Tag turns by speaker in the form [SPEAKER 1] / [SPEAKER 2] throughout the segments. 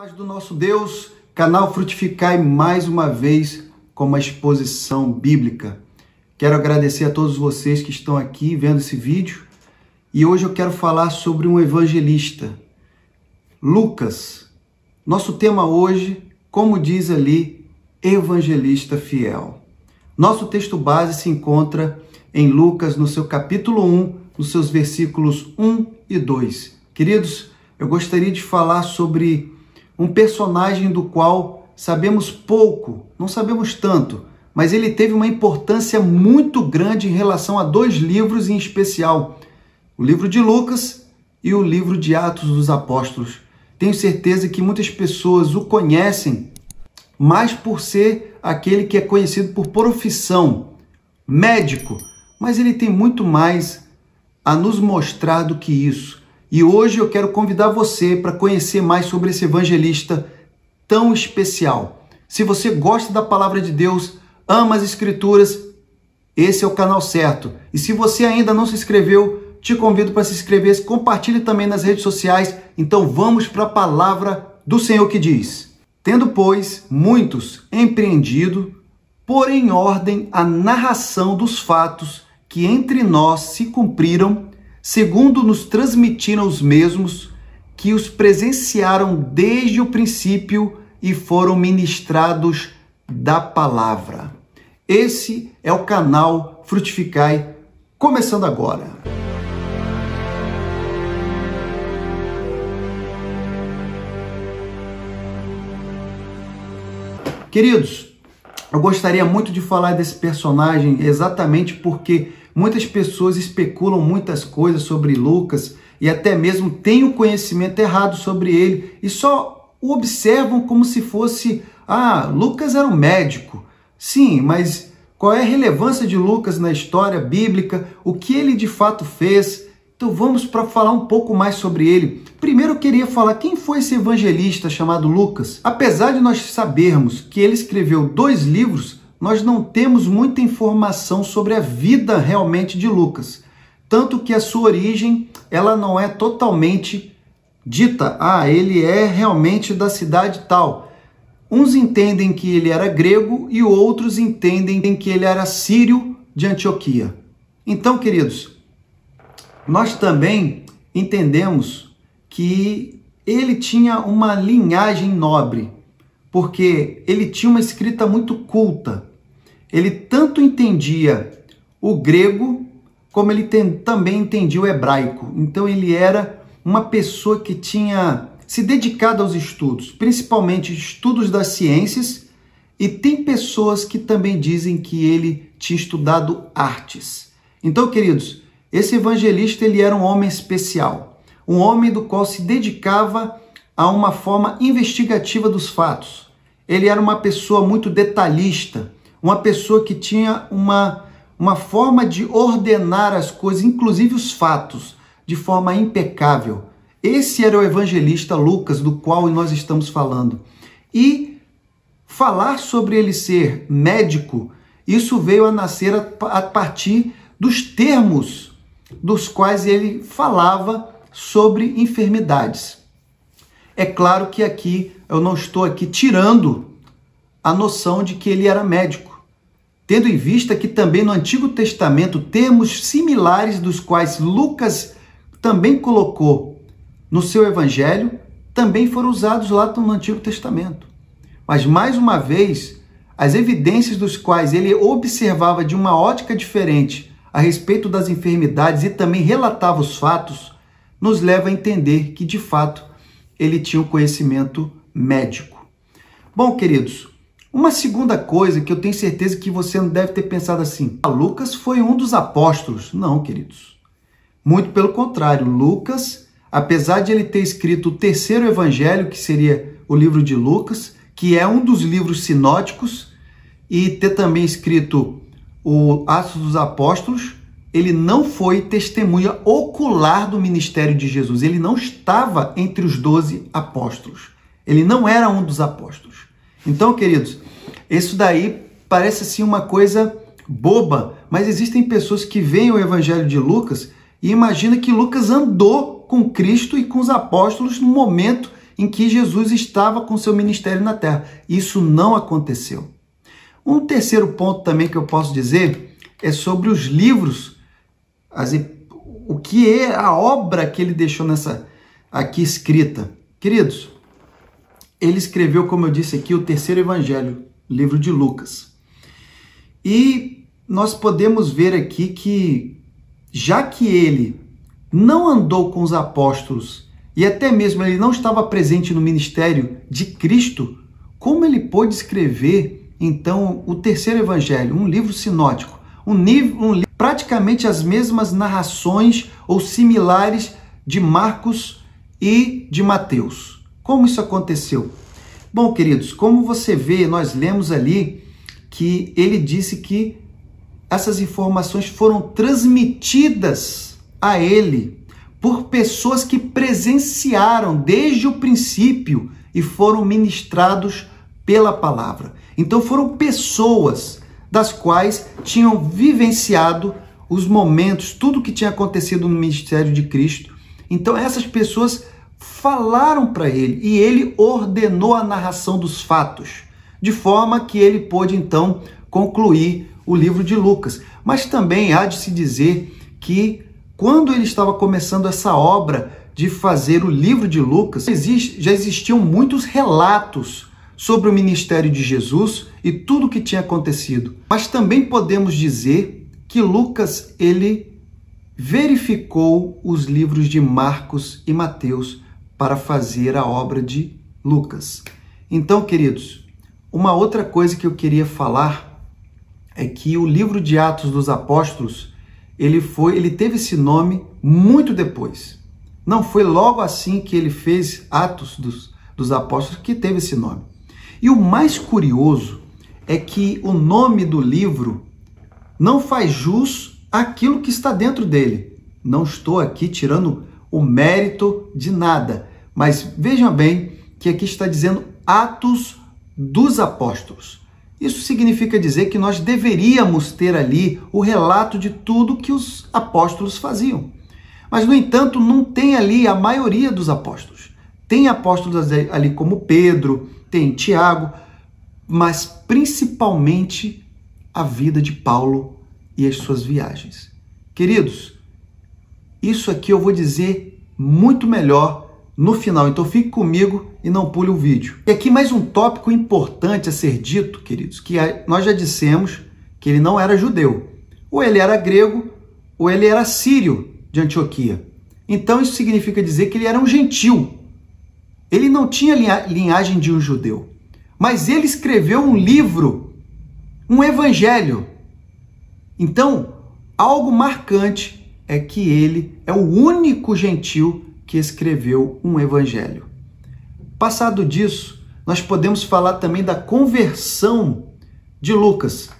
[SPEAKER 1] paz do nosso Deus, canal Frutificai mais uma vez com uma exposição bíblica. Quero agradecer a todos vocês que estão aqui vendo esse vídeo e hoje eu quero falar sobre um evangelista, Lucas. Nosso tema hoje, como diz ali, evangelista fiel. Nosso texto base se encontra em Lucas, no seu capítulo 1, nos seus versículos 1 e 2. Queridos, eu gostaria de falar sobre um personagem do qual sabemos pouco, não sabemos tanto, mas ele teve uma importância muito grande em relação a dois livros em especial: o livro de Lucas e o livro de Atos dos Apóstolos. Tenho certeza que muitas pessoas o conhecem mais por ser aquele que é conhecido por profissão, médico, mas ele tem muito mais a nos mostrar do que isso. E hoje eu quero convidar você para conhecer mais sobre esse evangelista tão especial. Se você gosta da palavra de Deus, ama as escrituras, esse é o canal certo. E se você ainda não se inscreveu, te convido para se inscrever, compartilhe também nas redes sociais. Então vamos para a palavra do Senhor que diz: Tendo, pois, muitos empreendido, por em ordem a narração dos fatos que entre nós se cumpriram segundo nos transmitiram os mesmos que os presenciaram desde o princípio e foram ministrados da palavra. Esse é o canal Frutificai, começando agora. Queridos, eu gostaria muito de falar desse personagem exatamente porque Muitas pessoas especulam muitas coisas sobre Lucas e até mesmo têm o conhecimento errado sobre ele e só o observam como se fosse, ah, Lucas era um médico. Sim, mas qual é a relevância de Lucas na história bíblica? O que ele de fato fez? Então vamos para falar um pouco mais sobre ele. Primeiro eu queria falar quem foi esse evangelista chamado Lucas. Apesar de nós sabermos que ele escreveu dois livros, nós não temos muita informação sobre a vida realmente de Lucas. Tanto que a sua origem, ela não é totalmente dita, ah, ele é realmente da cidade tal. Uns entendem que ele era grego e outros entendem que ele era sírio de Antioquia. Então, queridos, nós também entendemos que ele tinha uma linhagem nobre, porque ele tinha uma escrita muito culta ele tanto entendia o grego como ele tem, também entendia o hebraico. Então ele era uma pessoa que tinha se dedicado aos estudos, principalmente estudos das ciências, e tem pessoas que também dizem que ele tinha estudado artes. Então, queridos, esse evangelista ele era um homem especial, um homem do qual se dedicava a uma forma investigativa dos fatos. Ele era uma pessoa muito detalhista, uma pessoa que tinha uma, uma forma de ordenar as coisas, inclusive os fatos, de forma impecável. Esse era o evangelista Lucas, do qual nós estamos falando. E falar sobre ele ser médico, isso veio a nascer a partir dos termos dos quais ele falava sobre enfermidades. É claro que aqui eu não estou aqui tirando a noção de que ele era médico tendo em vista que também no Antigo Testamento termos similares dos quais Lucas também colocou no seu evangelho, também foram usados lá no Antigo Testamento. Mas mais uma vez, as evidências dos quais ele observava de uma ótica diferente a respeito das enfermidades e também relatava os fatos, nos leva a entender que de fato ele tinha um conhecimento médico. Bom, queridos, uma segunda coisa que eu tenho certeza que você não deve ter pensado assim: ah, Lucas foi um dos apóstolos. Não, queridos. Muito pelo contrário, Lucas, apesar de ele ter escrito o terceiro evangelho, que seria o livro de Lucas, que é um dos livros sinóticos, e ter também escrito o Atos dos Apóstolos, ele não foi testemunha ocular do ministério de Jesus. Ele não estava entre os doze apóstolos. Ele não era um dos apóstolos. Então, queridos, isso daí parece assim uma coisa boba, mas existem pessoas que veem o evangelho de Lucas e imaginam que Lucas andou com Cristo e com os apóstolos no momento em que Jesus estava com seu ministério na terra. Isso não aconteceu. Um terceiro ponto também que eu posso dizer é sobre os livros, as, o que é a obra que ele deixou nessa aqui escrita. Queridos, ele escreveu, como eu disse aqui, o terceiro evangelho, livro de Lucas. E nós podemos ver aqui que, já que ele não andou com os apóstolos e até mesmo ele não estava presente no ministério de Cristo, como ele pôde escrever então o terceiro evangelho, um livro sinótico, um um, praticamente as mesmas narrações ou similares de Marcos e de Mateus? Como isso aconteceu? Bom, queridos, como você vê, nós lemos ali que ele disse que essas informações foram transmitidas a ele por pessoas que presenciaram desde o princípio e foram ministrados pela palavra. Então foram pessoas das quais tinham vivenciado os momentos, tudo que tinha acontecido no ministério de Cristo. Então essas pessoas falaram para ele e ele ordenou a narração dos fatos, de forma que ele pôde então concluir o livro de Lucas. Mas também há de se dizer que quando ele estava começando essa obra de fazer o livro de Lucas, já existiam muitos relatos sobre o ministério de Jesus e tudo o que tinha acontecido. Mas também podemos dizer que Lucas ele verificou os livros de Marcos e Mateus para fazer a obra de Lucas. Então, queridos, uma outra coisa que eu queria falar é que o livro de Atos dos Apóstolos ele foi, ele teve esse nome muito depois. Não foi logo assim que ele fez Atos dos, dos Apóstolos que teve esse nome. E o mais curioso é que o nome do livro não faz jus àquilo que está dentro dele. Não estou aqui tirando o mérito de nada, mas vejam bem que aqui está dizendo Atos dos Apóstolos. Isso significa dizer que nós deveríamos ter ali o relato de tudo que os apóstolos faziam. Mas, no entanto, não tem ali a maioria dos apóstolos. Tem apóstolos ali como Pedro, tem Tiago, mas principalmente a vida de Paulo e as suas viagens. Queridos, isso aqui eu vou dizer muito melhor no final. Então fique comigo e não pule o vídeo. E aqui mais um tópico importante a ser dito, queridos, que nós já dissemos que ele não era judeu. Ou ele era grego, ou ele era sírio de Antioquia. Então isso significa dizer que ele era um gentil. Ele não tinha linhagem de um judeu. Mas ele escreveu um livro, um evangelho. Então, algo marcante é que ele é o único gentil que escreveu um evangelho. Passado disso, nós podemos falar também da conversão de Lucas.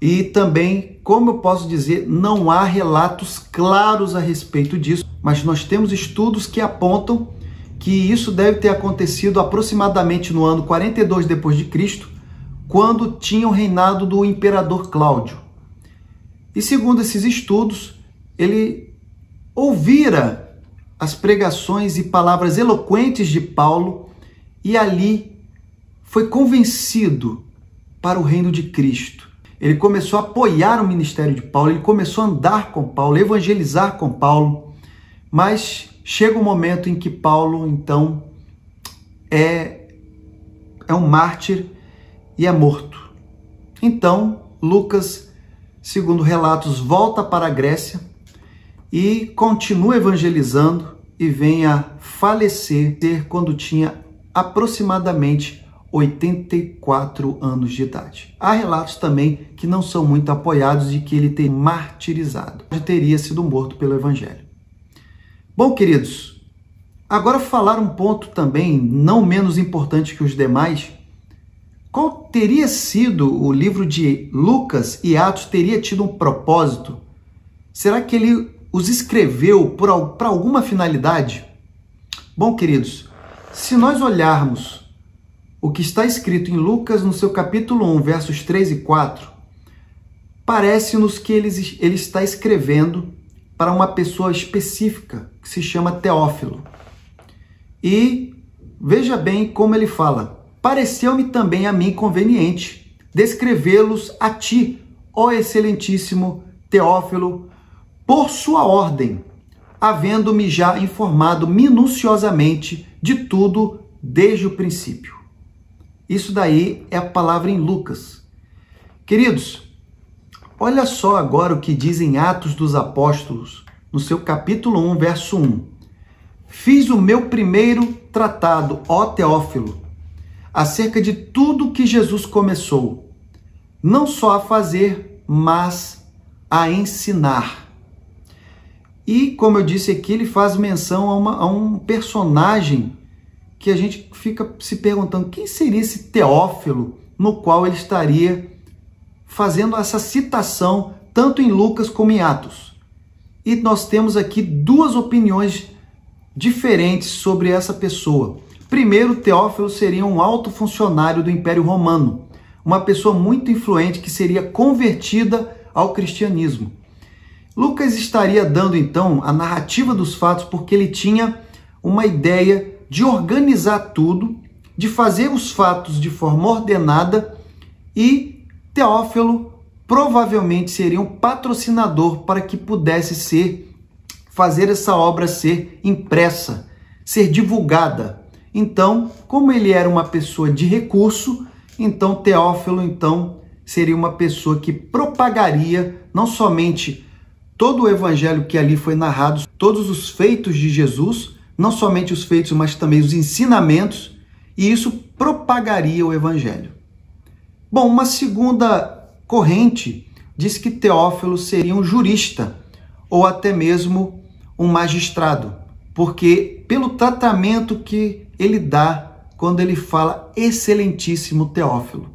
[SPEAKER 1] E também, como eu posso dizer, não há relatos claros a respeito disso, mas nós temos estudos que apontam que isso deve ter acontecido aproximadamente no ano 42 depois de Cristo, quando tinha o reinado do imperador Cláudio. E segundo esses estudos, ele ouvira as pregações e palavras eloquentes de Paulo e ali foi convencido para o reino de Cristo. Ele começou a apoiar o ministério de Paulo, ele começou a andar com Paulo, evangelizar com Paulo, mas chega um momento em que Paulo, então, é, é um mártir e é morto. Então, Lucas, segundo relatos, volta para a Grécia e continua evangelizando e vem a falecer quando tinha aproximadamente 84 anos de idade. Há relatos também que não são muito apoiados de que ele ter martirizado, teria sido morto pelo evangelho. Bom, queridos, agora falar um ponto também não menos importante que os demais. Qual teria sido o livro de Lucas e Atos teria tido um propósito? Será que ele os escreveu para alguma finalidade? Bom, queridos, se nós olharmos o que está escrito em Lucas no seu capítulo 1, versos 3 e 4, parece-nos que ele, ele está escrevendo para uma pessoa específica que se chama Teófilo. E veja bem como ele fala: Pareceu-me também a mim conveniente descrevê-los a ti, ó excelentíssimo Teófilo, por sua ordem, havendo-me já informado minuciosamente de tudo desde o princípio. Isso daí é a palavra em Lucas. Queridos, olha só agora o que dizem Atos dos Apóstolos, no seu capítulo 1, verso 1. Fiz o meu primeiro tratado, ó Teófilo, acerca de tudo que Jesus começou, não só a fazer, mas a ensinar. E, como eu disse aqui, ele faz menção a, uma, a um personagem que a gente fica se perguntando quem seria esse Teófilo no qual ele estaria fazendo essa citação tanto em Lucas como em Atos. E nós temos aqui duas opiniões diferentes sobre essa pessoa. Primeiro, Teófilo seria um alto funcionário do Império Romano, uma pessoa muito influente que seria convertida ao cristianismo. Lucas estaria dando então a narrativa dos fatos porque ele tinha uma ideia de organizar tudo, de fazer os fatos de forma ordenada e Teófilo provavelmente seria um patrocinador para que pudesse ser fazer essa obra ser impressa, ser divulgada. Então, como ele era uma pessoa de recurso, então Teófilo então seria uma pessoa que propagaria não somente todo o evangelho que ali foi narrado, todos os feitos de Jesus, não somente os feitos, mas também os ensinamentos, e isso propagaria o evangelho. Bom, uma segunda corrente diz que Teófilo seria um jurista ou até mesmo um magistrado, porque pelo tratamento que ele dá quando ele fala excelentíssimo Teófilo.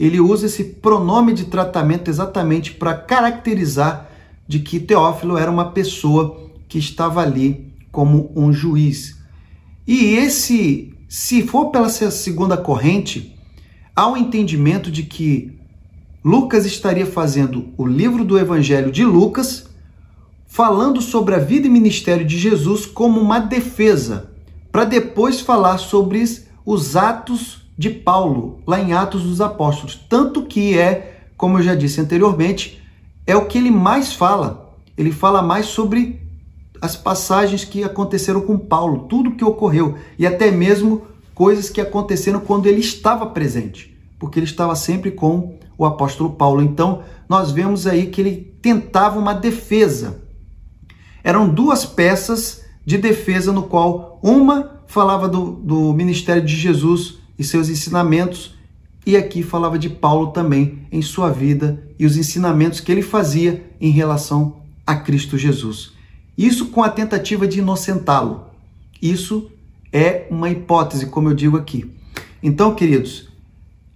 [SPEAKER 1] Ele usa esse pronome de tratamento exatamente para caracterizar de que Teófilo era uma pessoa que estava ali como um juiz. E esse, se for pela segunda corrente, há um entendimento de que Lucas estaria fazendo o livro do Evangelho de Lucas falando sobre a vida e ministério de Jesus como uma defesa, para depois falar sobre os atos de Paulo, lá em Atos dos Apóstolos. Tanto que é, como eu já disse anteriormente, é o que ele mais fala. Ele fala mais sobre as passagens que aconteceram com Paulo, tudo que ocorreu, e até mesmo coisas que aconteceram quando ele estava presente, porque ele estava sempre com o apóstolo Paulo. Então, nós vemos aí que ele tentava uma defesa eram duas peças de defesa no qual uma falava do, do ministério de Jesus e seus ensinamentos e aqui falava de Paulo também em sua vida e os ensinamentos que ele fazia em relação a Cristo Jesus. Isso com a tentativa de inocentá-lo. Isso é uma hipótese, como eu digo aqui. Então, queridos,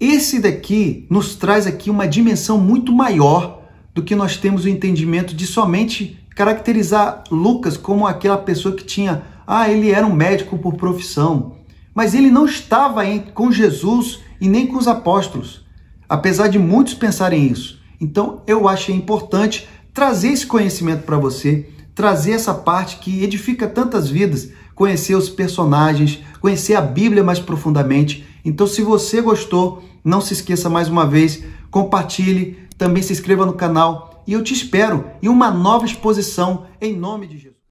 [SPEAKER 1] esse daqui nos traz aqui uma dimensão muito maior do que nós temos o entendimento de somente caracterizar Lucas como aquela pessoa que tinha, ah, ele era um médico por profissão, mas ele não estava com Jesus e nem com os apóstolos, apesar de muitos pensarem isso. Então eu achei importante trazer esse conhecimento para você, trazer essa parte que edifica tantas vidas, conhecer os personagens, conhecer a Bíblia mais profundamente. Então, se você gostou, não se esqueça mais uma vez, compartilhe, também se inscreva no canal e eu te espero em uma nova exposição em nome de Jesus.